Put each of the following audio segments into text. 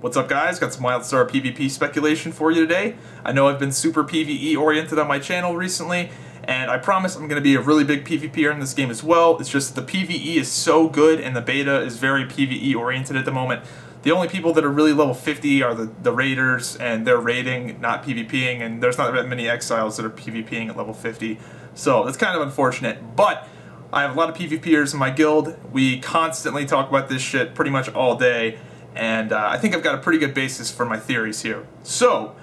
What's up guys, got some Wildstar PvP speculation for you today. I know I've been super PvE oriented on my channel recently, and I promise I'm going to be a really big PvPer in this game as well. It's just the PvE is so good and the beta is very PvE oriented at the moment. The only people that are really level 50 are the, the raiders and they're raiding, not PvPing, and there's not that many exiles that are PvPing at level 50. So it's kind of unfortunate, but I have a lot of PvPers in my guild. We constantly talk about this shit pretty much all day and uh, I think I've got a pretty good basis for my theories here. So,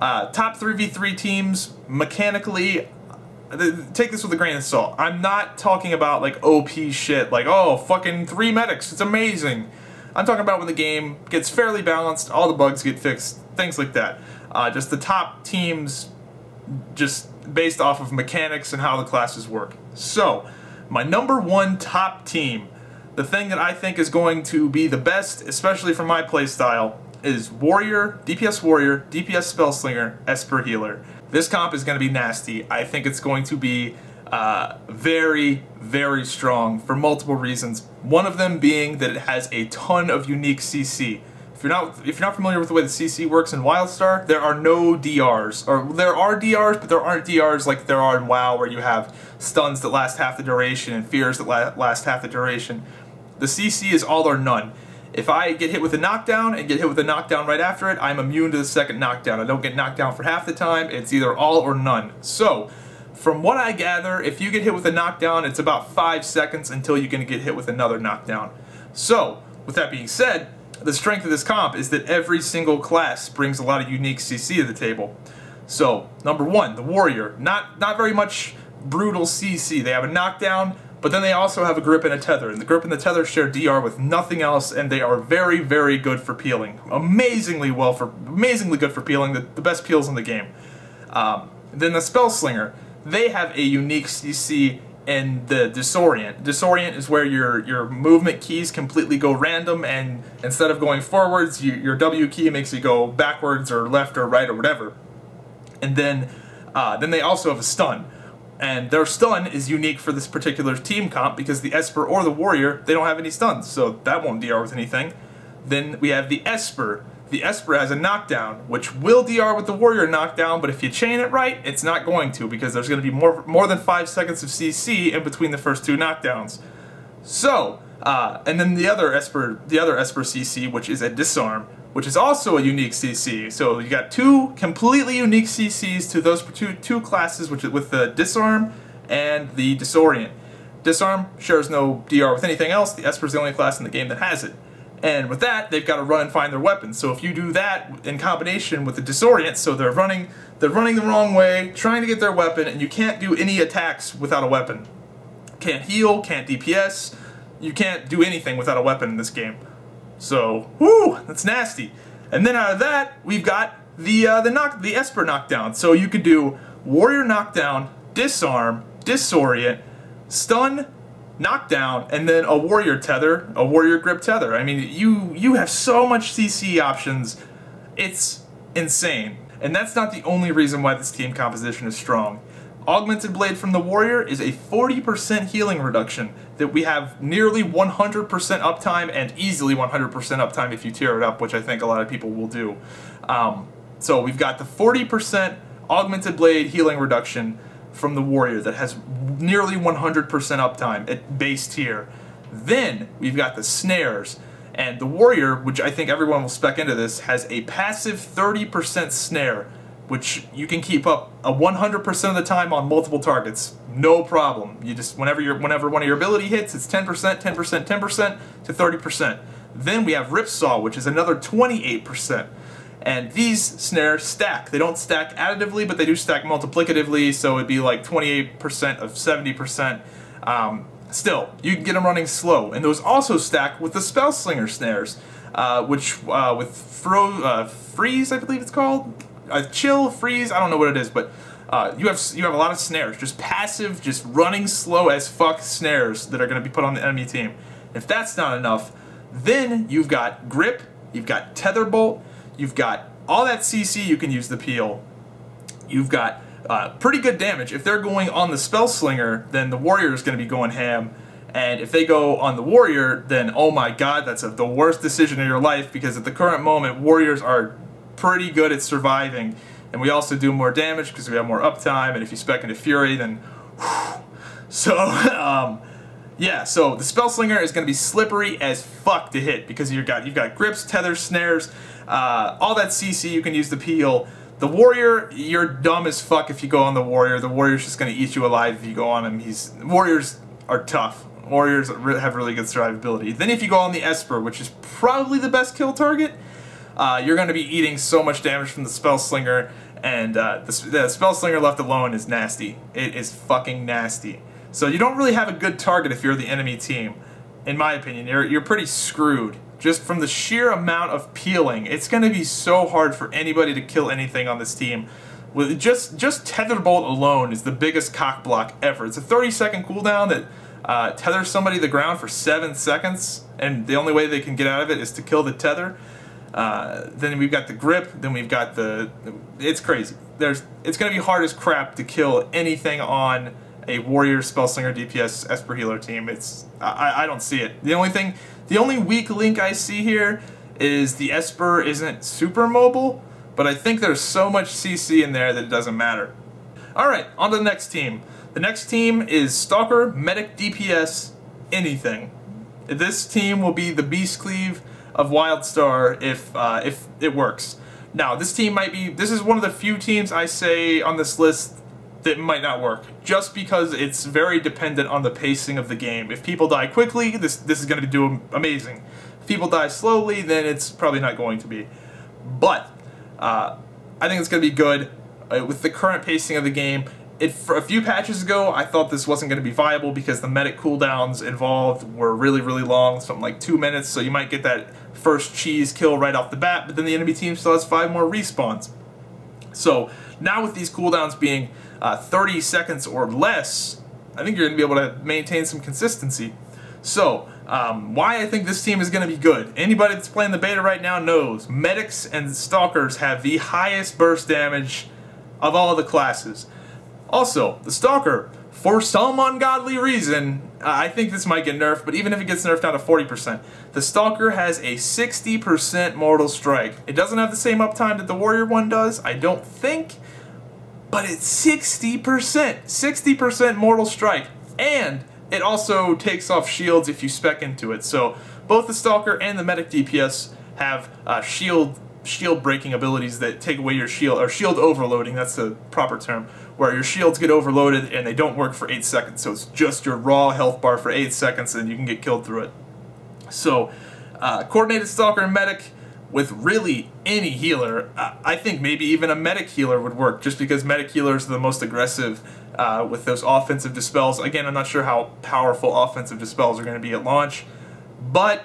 uh, top 3v3 teams, mechanically, take this with a grain of salt. I'm not talking about like OP shit, like, oh, fucking three medics, it's amazing. I'm talking about when the game gets fairly balanced, all the bugs get fixed, things like that. Uh, just the top teams, just based off of mechanics and how the classes work. So, my number one top team the thing that I think is going to be the best, especially for my playstyle, is Warrior, DPS Warrior, DPS Spellslinger, Esper Healer. This comp is going to be nasty. I think it's going to be uh, very, very strong for multiple reasons. One of them being that it has a ton of unique CC. If you're not if you're not familiar with the way the CC works in WildStar, there are no DRs, or there are DRs, but there aren't DRs like there are in WoW, where you have stuns that last half the duration and fears that last half the duration. The CC is all or none. If I get hit with a knockdown and get hit with a knockdown right after it, I'm immune to the second knockdown. I don't get knocked down for half the time. It's either all or none. So, from what I gather, if you get hit with a knockdown, it's about five seconds until you're going to get hit with another knockdown. So, with that being said, the strength of this comp is that every single class brings a lot of unique CC to the table. So, number one, the Warrior. Not, not very much brutal CC. They have a knockdown, but then they also have a grip and a tether, and the grip and the tether share DR with nothing else, and they are very, very good for peeling. Amazingly well for, amazingly good for peeling, the, the best peels in the game. Um, then the Spell Slinger, they have a unique CC in the disorient. Disorient is where your your movement keys completely go random, and instead of going forwards, you, your W key makes you go backwards or left or right or whatever. And then, uh, then they also have a stun. And their stun is unique for this particular team comp because the Esper or the Warrior, they don't have any stuns, so that won't DR with anything. Then we have the Esper. The Esper has a knockdown, which will DR with the Warrior knockdown, but if you chain it right, it's not going to because there's going to be more, more than 5 seconds of CC in between the first two knockdowns. So, uh, and then the other Esper, the other Esper CC, which is a Disarm, which is also a unique CC. So you got two completely unique CCs to those two, two classes, which with the Disarm and the Disorient. Disarm shares no DR with anything else. The Esper is the only class in the game that has it. And with that, they've got to run and find their weapons. So if you do that in combination with the Disorient, so they're running, they're running the wrong way, trying to get their weapon, and you can't do any attacks without a weapon. Can't heal, can't DPS, you can't do anything without a weapon in this game. So, whoo, that's nasty. And then out of that, we've got the uh, the knock the Esper knockdown. So you could do Warrior knockdown, disarm, disorient, stun, knockdown, and then a Warrior tether, a Warrior grip tether. I mean, you you have so much CC options. It's insane. And that's not the only reason why this team composition is strong. Augmented Blade from the Warrior is a 40% healing reduction that we have nearly 100% uptime and easily 100% uptime if you tier it up, which I think a lot of people will do. Um, so we've got the 40% Augmented Blade healing reduction from the Warrior that has nearly 100% uptime at base tier. Then we've got the snares. And the Warrior, which I think everyone will spec into this, has a passive 30% snare which you can keep up a 100% of the time on multiple targets. No problem. You just whenever you whenever one of your ability hits, it's 10%, 10%, 10% to 30%. Then we have Ripsaw, which is another 28%. And these snares stack. They don't stack additively, but they do stack multiplicatively, so it'd be like 28% of 70%. Um, still, you can get them running slow. And those also stack with the Spellslinger snares, uh, which uh, with Fro uh, Freeze, I believe it's called a chill, freeze, I don't know what it is, but uh, you have you have a lot of snares, just passive, just running slow as fuck snares that are going to be put on the enemy team. If that's not enough, then you've got grip, you've got tether bolt, you've got all that CC you can use the peel. You've got uh, pretty good damage. If they're going on the spell slinger, then the warrior is going to be going ham. And if they go on the Warrior, then oh my god, that's a, the worst decision in your life because at the current moment, Warriors are pretty good at surviving. And we also do more damage because we have more uptime. And if you spec into Fury, then. Whew. So, um, yeah, so the Spell Slinger is going to be slippery as fuck to hit because you've got, you've got grips, tethers, snares, uh, all that CC you can use to peel. The Warrior, you're dumb as fuck if you go on the Warrior. The Warrior's just going to eat you alive if you go on him. He's Warriors are tough. Warriors have really good survivability. Then if you go on the Esper, which is probably the best kill target, uh, you're going to be eating so much damage from the Spell Slinger, and uh, the, the Spell Slinger left alone is nasty. It is fucking nasty. So you don't really have a good target if you're the enemy team. In my opinion, you're, you're pretty screwed. Just from the sheer amount of peeling, it's going to be so hard for anybody to kill anything on this team. With just just Tether Bolt alone is the biggest cock block ever. It's a 30 second cooldown that uh, tethers somebody to the ground for 7 seconds, and the only way they can get out of it is to kill the tether. Uh, then we've got the grip, then we've got the... It's crazy. There's, It's going to be hard as crap to kill anything on a warrior spellslinger DPS Esper healer team. It's I, I don't see it. The only thing, the only weak link I see here is the Esper isn't super mobile, but I think there's so much CC in there that it doesn't matter. All right, on to the next team. The next team is Stalker, Medic, DPS, anything. This team will be the Beast Cleave of Wildstar if uh, if it works. Now, this team might be. This is one of the few teams I say on this list that might not work, just because it's very dependent on the pacing of the game. If people die quickly, this this is going to be doing amazing. If people die slowly, then it's probably not going to be. But uh, I think it's going to be good uh, with the current pacing of the game. It, for a few patches ago, I thought this wasn't going to be viable because the medic cooldowns involved were really, really long, something like two minutes, so you might get that first cheese kill right off the bat, but then the enemy team still has five more respawns. So now with these cooldowns being uh, 30 seconds or less, I think you're going to be able to maintain some consistency. So, um, why I think this team is going to be good. Anybody that's playing the beta right now knows medics and stalkers have the highest burst damage of all the classes. Also, the stalker, for some ungodly reason, I think this might get nerfed, but even if it gets nerfed down to 40%, the Stalker has a 60% Mortal Strike. It doesn't have the same uptime that the Warrior one does, I don't think, but it's 60%. 60% Mortal Strike. And it also takes off shields if you spec into it. So both the Stalker and the Medic DPS have uh, shield shield breaking abilities that take away your shield, or shield overloading, that's the proper term, where your shields get overloaded and they don't work for 8 seconds. So it's just your raw health bar for 8 seconds and you can get killed through it. So, uh, Coordinated Stalker and Medic with really any healer, I think maybe even a Medic healer would work, just because Medic healers are the most aggressive uh, with those offensive dispels. Again, I'm not sure how powerful offensive dispels are going to be at launch, but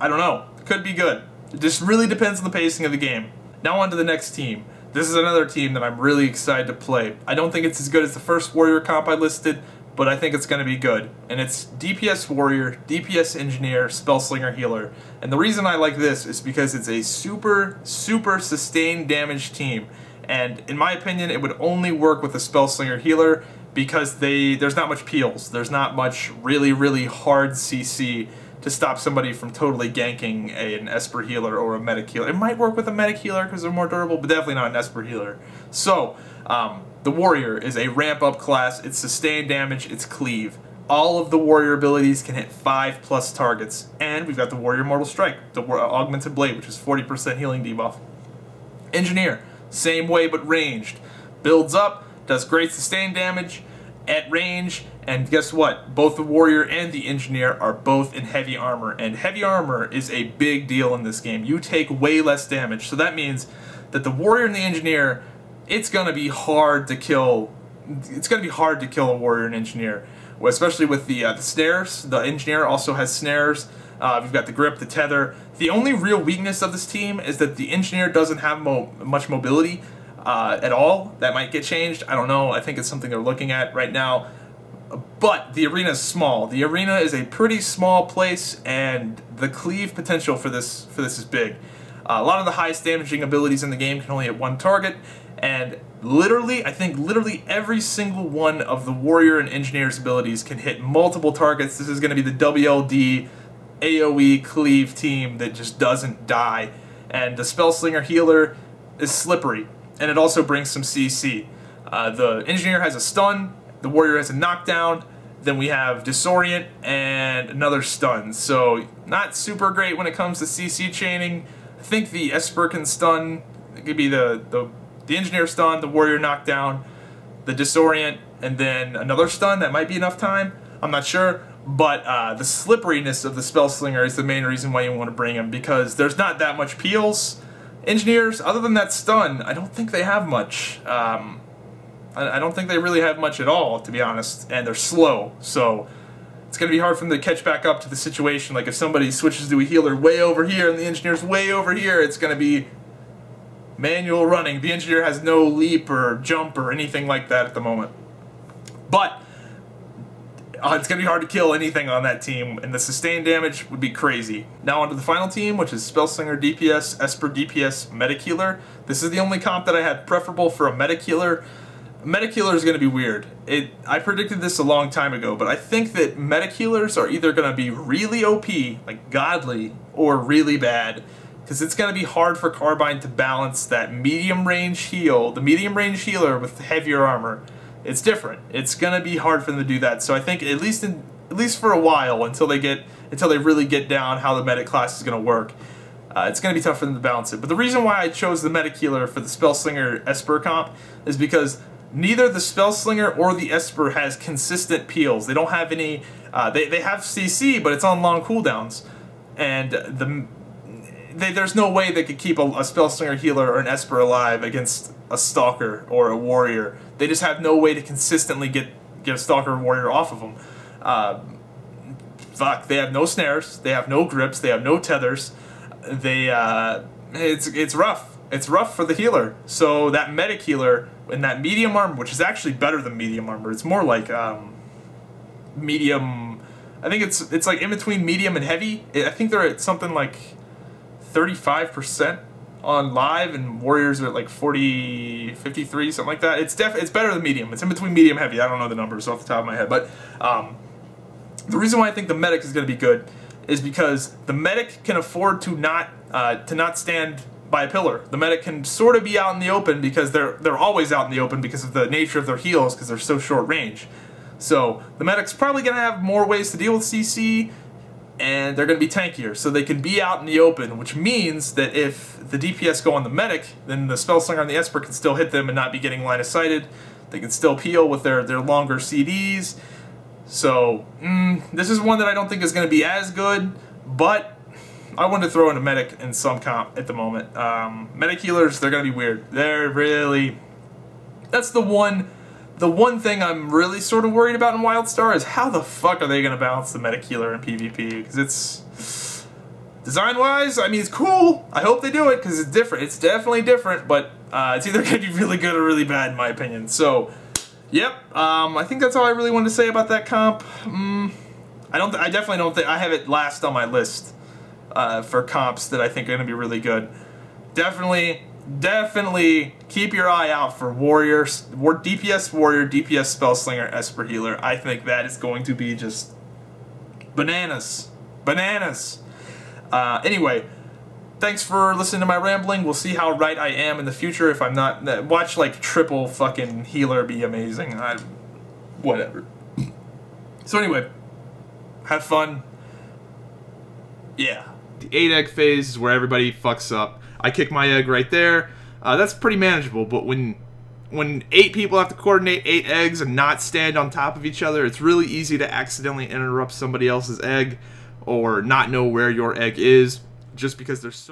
I don't know. Could be good. It just really depends on the pacing of the game. Now on to the next team. This is another team that I'm really excited to play. I don't think it's as good as the first Warrior comp I listed, but I think it's going to be good. And it's DPS Warrior, DPS Engineer, Spellslinger Healer. And the reason I like this is because it's a super, super sustained damage team. And in my opinion, it would only work with a Spellslinger Healer because they there's not much peels. There's not much really, really hard CC to stop somebody from totally ganking a, an Esper healer or a medic healer. It might work with a medic healer because they're more durable, but definitely not an Esper healer. So, um, the Warrior is a ramp up class. It's sustained damage, it's cleave. All of the Warrior abilities can hit 5 plus targets. And we've got the Warrior Mortal Strike, the Augmented Blade, which is 40% healing debuff. Engineer, same way but ranged. Builds up, does great sustained damage, at range, and guess what? Both the warrior and the engineer are both in heavy armor, and heavy armor is a big deal in this game. You take way less damage, so that means that the warrior and the engineer, it's gonna be hard to kill. It's gonna be hard to kill a warrior and engineer, especially with the, uh, the snares. The engineer also has snares. Uh, we've got the grip, the tether. The only real weakness of this team is that the engineer doesn't have mo much mobility uh, at all. That might get changed. I don't know. I think it's something they're looking at right now. But the arena is small. The arena is a pretty small place, and the cleave potential for this for this is big. Uh, a lot of the highest damaging abilities in the game can only hit one target, and literally, I think literally every single one of the warrior and engineer's abilities can hit multiple targets. This is going to be the WLD AoE cleave team that just doesn't die. And the Spellslinger healer is slippery, and it also brings some CC. Uh, the engineer has a stun, the warrior has a knockdown, then we have disorient and another stun. So not super great when it comes to CC chaining. I think the Esper can stun. It could be the, the, the engineer stun, the warrior knockdown, the disorient, and then another stun. That might be enough time. I'm not sure. But uh, the slipperiness of the Spellslinger is the main reason why you want to bring him because there's not that much peels. Engineers, other than that stun, I don't think they have much. Um, I, don't think they really have much at all, to be honest, and they're slow, so it's going to be hard for them to catch back up to the situation. Like if somebody switches to a healer way over here and the engineer's way over here, it's going to be manual running. The engineer has no leap or jump or anything like that at the moment. But uh, it's going to be hard to kill anything on that team, and the sustained damage would be crazy. Now onto the final team, which is Spellslinger DPS, Esper DPS, Medic Healer. This is the only comp that I had preferable for a. Medic Healer is going to be weird. It I predicted this a long time ago, but I think that Medic Healers are either going to be really OP, like godly, or really bad. Because it's going to be hard for Carbine to balance that medium range heal, the medium range healer with heavier armor. It's different. It's going to be hard for them to do that. So I think at least in at least for a while until they get until they really get down how the medic class is going to work. Uh, it's going to be tough for them to balance it. But the reason why I chose the medic healer for the Spellslinger Esper comp is because neither the Spellslinger or the Esper has consistent peels. They don't have any, uh, they, they have CC, but it's on long cooldowns. And the they, there's no way they could keep a, a Spellslinger healer or an Esper alive against a Stalker or a Warrior. They just have no way to consistently get, get a Stalker or Warrior off of them. Uh, fuck, they have no snares, they have no grips, they have no tethers. They, uh, it's, it's rough. It's rough for the healer. So that medic healer in that medium armor, which is actually better than medium armor. It's more like um, medium. I think it's it's like in between medium and heavy. I think they're at something like 35% on live and Warriors are at like 40, 53, something like that. It's def it's better than medium. It's in between medium heavy. I don't know the numbers off the top of my head, but um, the reason why I think the medic is going to be good is because the medic can afford to not uh, to not stand by a pillar. The medic can sort of be out in the open because they're they're always out in the open because of the nature of their heals because they're so short range. So the medic's probably going to have more ways to deal with CC and they're going to be tankier. So they can be out in the open, which means that if the DPS go on the medic, then the Spellslinger and the Esper can still hit them and not be getting line of sighted. They can still peel with their, their longer CDs. So, mm, this is one that I don't think is going to be as good, but I wanted to throw in a medic in some comp at the moment. Um, medic healers, they're going to be weird. They're really... That's the one... The one thing I'm really sort of worried about in WildStar is how the fuck are they going to balance the medic healer in PvP? Because it's... Design-wise, I mean, it's cool. I hope they do it because it's different. It's definitely different, but uh, it's either going to be really good or really bad in my opinion. So, yep. Um, I think that's all I really wanted to say about that comp. Mm, I don't. I definitely don't think I have it last on my list uh, for comps that I think are going to be really good. Definitely, definitely keep your eye out for Warriors, War, DPS Warrior, DPS Spellslinger, Esper Healer. I think that is going to be just bananas. Bananas. Uh, anyway, thanks for listening to my rambling. We'll see how right I am in the future if I'm not. Watch like triple fucking healer be amazing. I, whatever. So anyway, have fun. Yeah. The 8 egg phase is where everybody fucks up. I kick my egg right there. Uh, that's pretty manageable, but when when eight people have to coordinate eight eggs and not stand on top of each other, it's really easy to accidentally interrupt somebody else's egg or not know where your egg is just because there's so